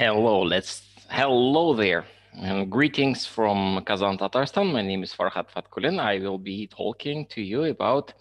Hello, let's hello there. And greetings from Kazan, Tatarstan. My name is Farhad Fatkullin. I will be talking to you about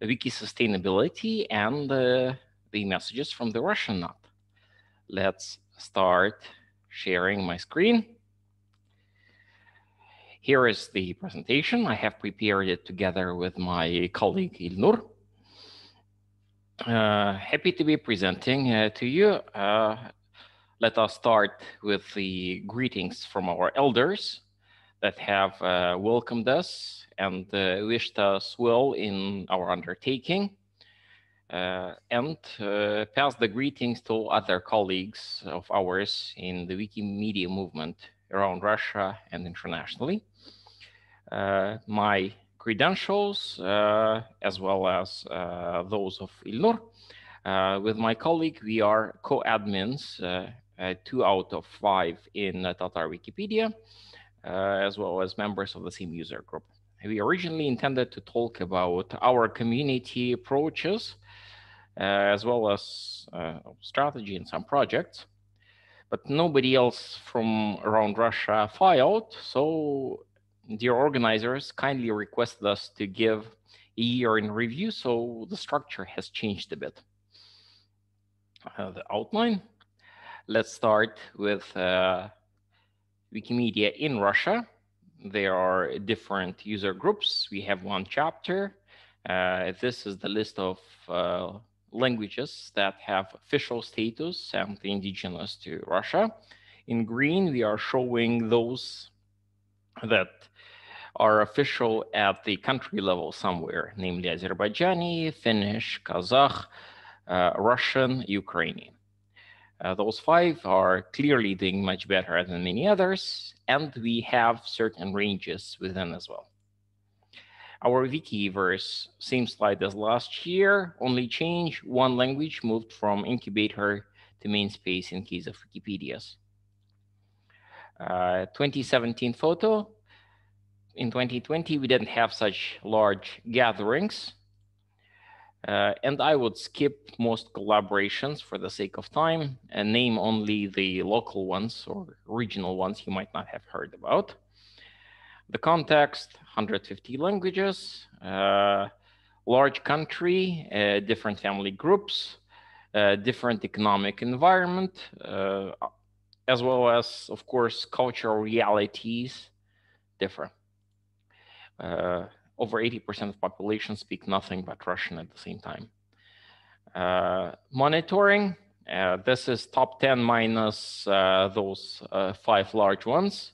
wiki sustainability and uh, the messages from the Russian knot. Let's start sharing my screen. Here is the presentation. I have prepared it together with my colleague Ilnur. Uh, happy to be presenting uh, to you. Uh, let us start with the greetings from our elders that have uh, welcomed us and uh, wished us well in our undertaking. Uh, and pass the greetings to other colleagues of ours in the Wikimedia movement around Russia and internationally. my credentials, uh, as well as uh, those of Ilnur. Uh, with my colleague, we are co-admins, Uh, two out of five in uh, Tatar Wikipedia, uh, as well as members of the same user group. We originally intended to talk about our community approaches, as well as strategy in some projects but nobody else from around Russia filed. So dear organizers kindly requested us to give a year in review, so the structure has changed a bit. Uh, the outline. Let's start with uh, Wikimedia in Russia. There are different user groups. We have one chapter. Uh, this is the list of uh, languages that have official status and indigenous to Russia. In green, we are showing those that are official at the country level somewhere, namely Azerbaijani, Finnish, Kazakh, uh, Russian, Ukrainian. Uh, those five are clearly doing much better than many others, and we have certain ranges within as well. Our Wikiverse, same slide as last year, only change one language moved from incubator to main space in case of Wikipedia's. Uh, 2017 photo, in 2020, we didn't have such large gatherings. Uh, and I would skip most collaborations for the sake of time and name only the local ones or regional ones you might not have heard about. The context, 150 languages, uh, large country, uh, different family groups, uh, different economic environment, uh, as well as, of course, cultural realities differ. uh, over 80% of population speak nothing but Russian at the same time. Uh, monitoring, uh, this is top 10 minus uh, those uh, five large ones.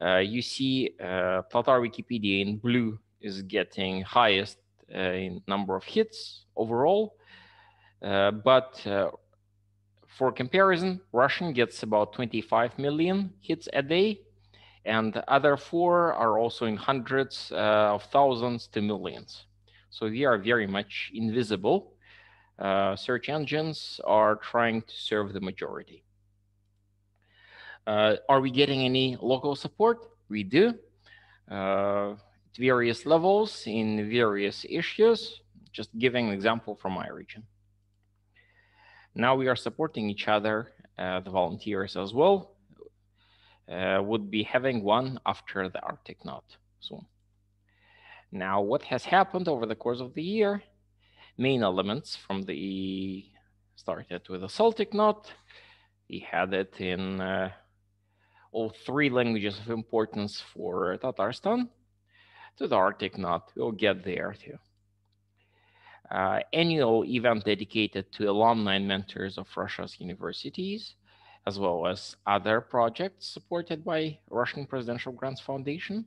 Uh, you see Tatar Wikipedia in blue is getting highest in number of hits overall. but for comparison, Russian gets about 25 million hits a day, and the other four are also in hundreds uh, of thousands to millions. So we are very much invisible. Uh, search engines are trying to serve the majority. Uh, are we getting any local support? We do. At various levels in various issues. Just giving an example from my region. Now we are supporting each other, uh, the volunteers as well, uh, would be having one after the Arctic knot soon. Now, what has happened over the course of the year? Main elements from the started with the Celtic knot. He had it in uh, all three languages of importance for Tatarstan. To the Arctic knot, we'll get there too. Uh, annual event dedicated to alumni and mentors of Russia's universities as well as other projects supported by Russian Presidential Grants Foundation.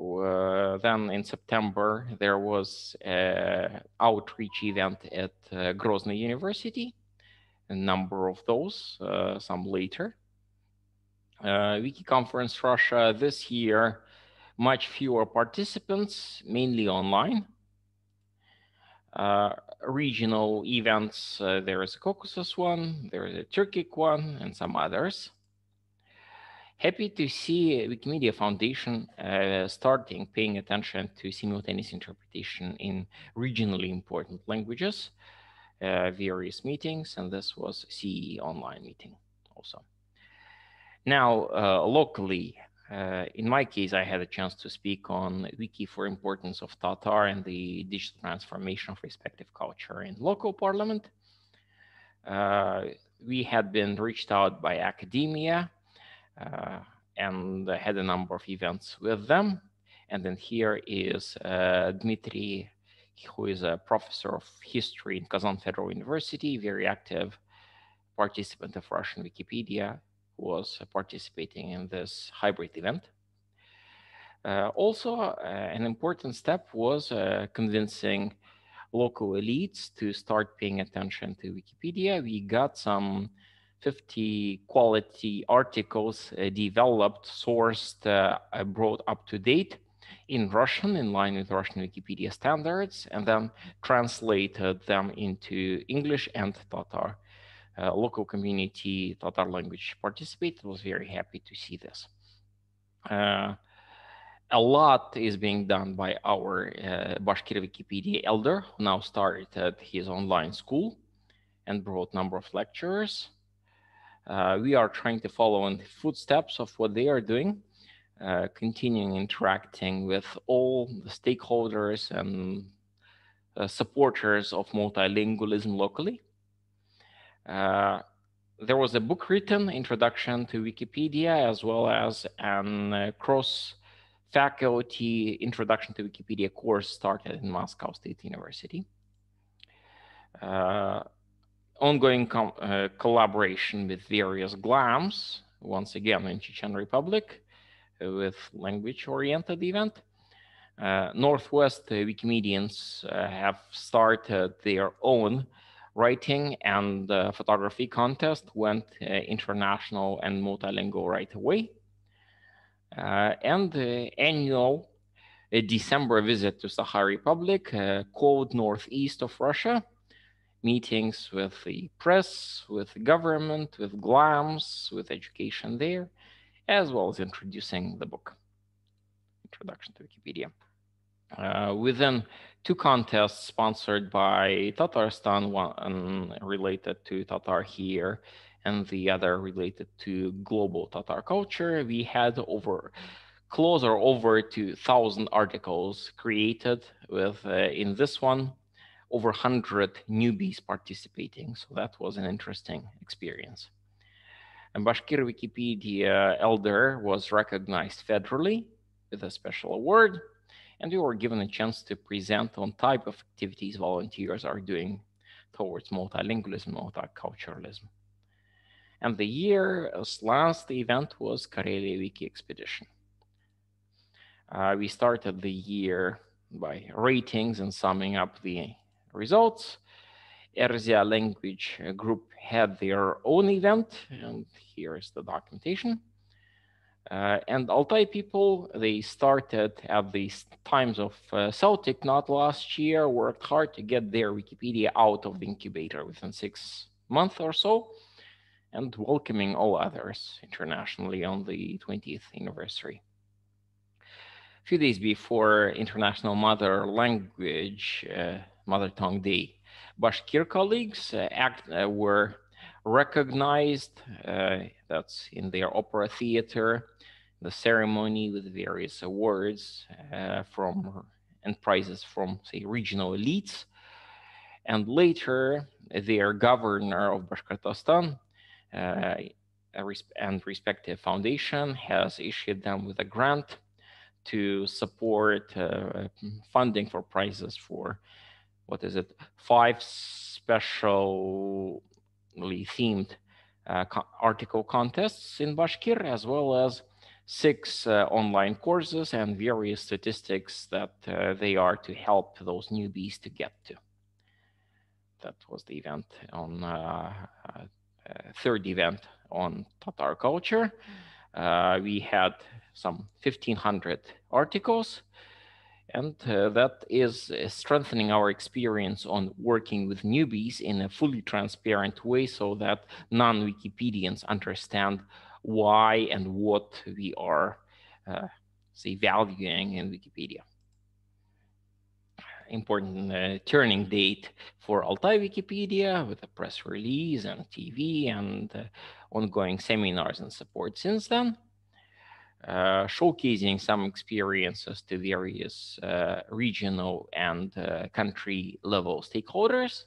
Uh, then in September, there was an outreach event at uh, Grozny University, a number of those, uh, some later. Uh, Wiki Conference Russia this year, much fewer participants, mainly online. Regional events, uh, there is a Caucasus one, there is a Turkic one, and some others. Happy to see Wikimedia Foundation uh, starting paying attention to simultaneous interpretation in regionally important languages, uh, various meetings, and this was CEE online meeting also. Now, uh, locally, uh, in my case, I had a chance to speak on Wiki for importance of Tatar and the digital transformation of respective culture in local parliament. Uh, we had been reached out by academia uh, and had a number of events with them. And then here is uh, Dmitry, who is a professor of history in Kazan Federal University, very active participant of Russian Wikipedia, was participating in this hybrid event. Uh, also, uh, an important step was uh, convincing local elites to start paying attention to Wikipedia. We got some 50 quality articles uh, developed, sourced, uh, brought up to date in Russian in line with Russian Wikipedia standards, and then translated them into English and Tatar uh, local community Tatar language participated, was very happy to see this. Uh, a lot is being done by our uh, Bashkir Wikipedia elder, who now started his online school and brought number of lecturers. Uh, we are trying to follow in the footsteps of what they are doing, uh, continuing interacting with all the stakeholders and uh, supporters of multilingualism locally. Uh, there was a book written, Introduction to Wikipedia, as well as an uh, cross faculty Introduction to Wikipedia course started in Moscow State University. Uh, ongoing uh, collaboration with various GLAMs, once again in Chechen Republic, with language-oriented event. Uh, Northwest Wikimedians have started their own writing and photography contest went uh, international and multilingual right away. Uh, and the annual uh, December visit to Sakha Republic, cold northeast of Russia, meetings with the press, with the government, with GLAMs, with education there, as well as introducing the book, Introduction to Wikipedia. Uh, within two contests sponsored by Tatarstan, one related to Tatar here and the other related to global Tatar culture. We had over closer over 2,000 articles created with, uh, in this one, over 100 newbies participating. So that was an interesting experience. And Bashkir Wikipedia Elder was recognized federally with a special award and we were given a chance to present on type of activities volunteers are doing towards multilingualism, multiculturalism. And the year's last event was Karelia Wiki Expedition. Uh, we started the year by ratings and summing up the results. Erzia language group had their own event, and here is the documentation. Uh, and Altai people, they started at the times of uh, Celtic Knot last year, worked hard to get their Wikipedia out of the incubator within six months or so, and welcoming all others internationally on the 20th anniversary. A few days before International Mother Language, uh, Mother Tongue Day, Bashkir colleagues uh, act, uh, were recognized, uh, that's in their opera theater, the ceremony with various awards uh, from and prizes from say regional elites. And later, their governor of Bashkortostan uh, and respective foundation has issued them with a grant to support uh, funding for prizes for what is it five specially themed uh, co article contests in Bashkir as well as six uh, online courses and various statistics that uh, they are to help those newbies to get to. That was the event on uh, uh, uh third event on Tatar culture. Uh, we had some 1500 articles and that is strengthening our experience on working with newbies in a fully transparent way so that non-Wikipedians understand why and what we are, uh, say, valuing in Wikipedia. important uh, turning date for Altai Wikipedia with a press release and TV and uh, ongoing seminars and support since then. Uh, showcasing some experiences to various uh, regional and uh, country level stakeholders,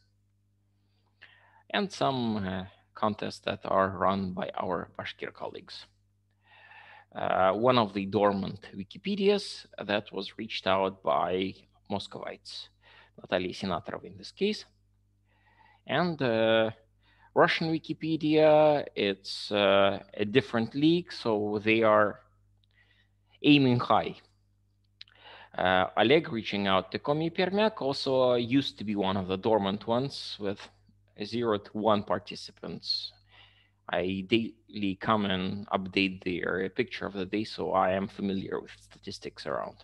and some uh, contests that are run by our Bashkir colleagues. Uh, one of the dormant Wikipedias that was reached out by Moscovites, Natalia Sinatrov in this case. And Russian Wikipedia, it's a different league, so they are aiming high. Uh, Oleg reaching out to Komi Permyak also used to be one of the dormant ones with zero to one participants. I daily come and update their picture of the day, so I am familiar with statistics around.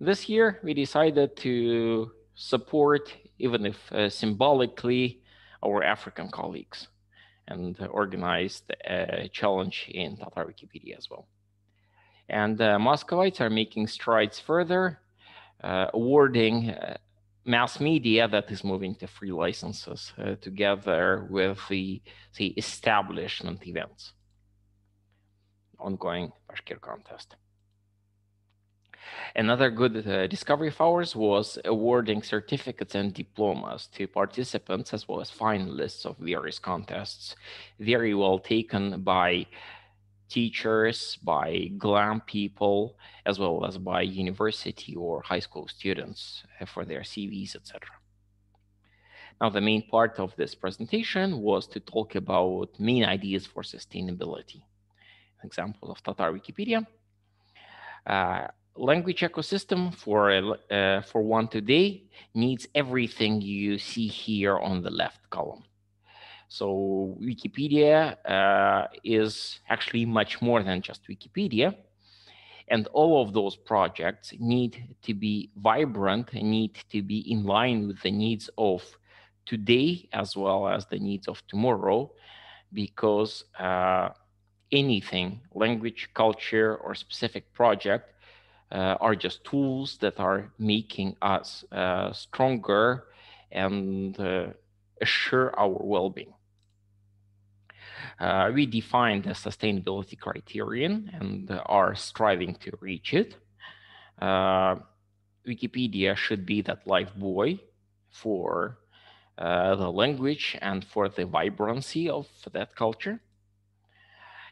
This year, we decided to support, even if uh, symbolically, our African colleagues and organized a challenge in Tatar Wikipedia as well. And uh, Muscovites are making strides further, uh, awarding uh, mass media that is moving to free licenses uh, together with the, the establishment events. Ongoing Bashkir contest. Another good uh, discovery of ours was awarding certificates and diplomas to participants as well as finalists of various contests. Very well taken by teachers, by GLAM people, as well as by university or high school students uh, for their CVs, etc. Now, the main part of this presentation was to talk about main ideas for sustainability. Example of Tatar Wikipedia. Uh, language ecosystem for, uh, for one today needs everything you see here on the left column. So Wikipedia uh, is actually much more than just Wikipedia. And all of those projects need to be vibrant, need to be in line with the needs of today as well as the needs of tomorrow, because uh, anything, language, culture, or specific project uh, are just tools that are making us uh, stronger and uh, assure our well-being uh, we defined a sustainability criterion and are striving to reach it. Uh, Wikipedia should be that life buoy for uh, the language and for the vibrancy of that culture.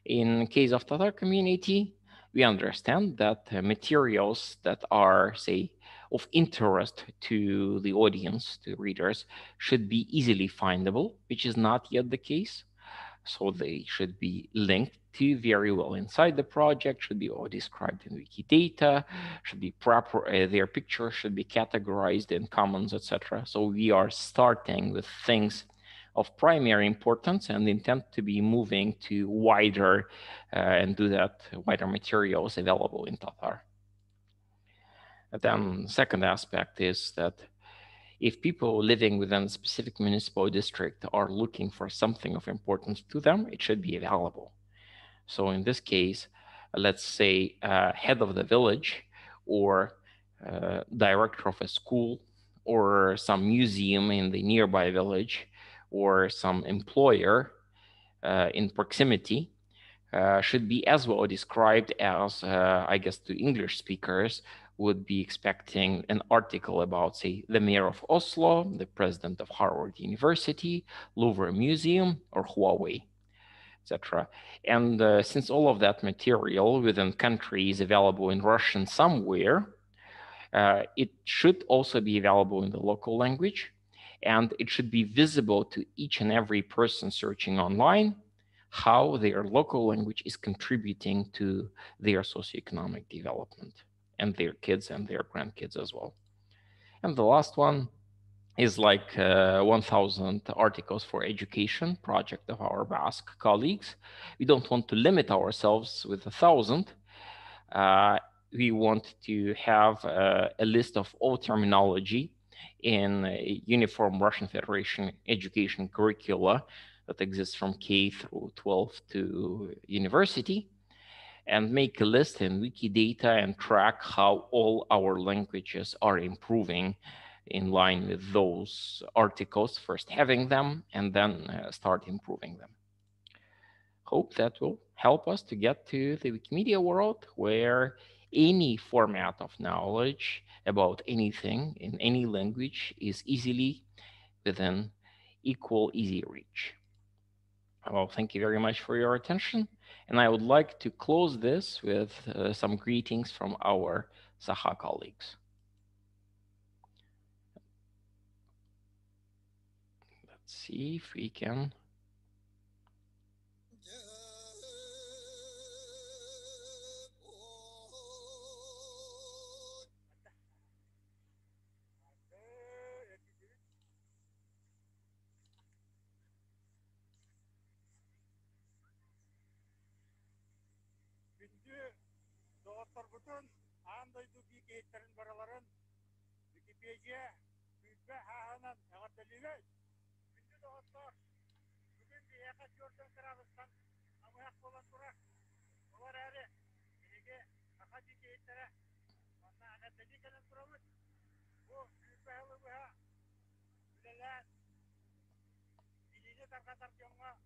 In case of Tatar community, we understand that materials that are, say, of interest to the audience, to readers, should be easily findable, which is not yet the case. So they should be linked to very well inside the project, should be all described in Wikidata, should be proper, uh, their picture should be categorized in commons, etc. So we are starting with things of primary importance and intend to be moving to wider uh, and do that wider materials available in Tatar. And then second aspect is that if people living within a specific municipal district are looking for something of importance to them, it should be available. So in this case, let's say uh, head of the village or uh, director of a school or some museum in the nearby village or some employer uh, in proximity uh, should be as well described as, uh, I guess, to English speakers would be expecting an article about, say, the mayor of Oslo, the president of Harvard University, Louvre Museum, or Huawei, etc. And uh, since all of that material within country is available in Russian somewhere, uh, it should also be available in the local language, and it should be visible to each and every person searching online how their local language is contributing to their socioeconomic development and their kids and their grandkids as well. And the last one is like uh, 1000 articles for education project of our Basque colleagues. We don't want to limit ourselves with a thousand. Uh, we want to have uh, a list of all terminology in uniform Russian Federation education curricula that exists from K through 12 to university and make a list in Wikidata and track how all our languages are improving in line with those articles, first having them and then uh, start improving them. Hope that will help us to get to the Wikimedia world where any format of knowledge about anything in any language is easily within equal easy reach. Well, thank you very much for your attention. And I would like to close this with uh, some greetings from our Sakha colleagues. Let's see if we can. андай дуги кейтерин бараларын Википедия büyükbe hahanan yagateliler. Gündü doğutlar. Bugün bir yakat yordan kırabızdan amayak bolan durak. Olar әрі Ege hakat кейtere. Ondan anateli kenen duramız. Bu büyükbe halı bu ha. Bileler. Dilini tarkatar yonga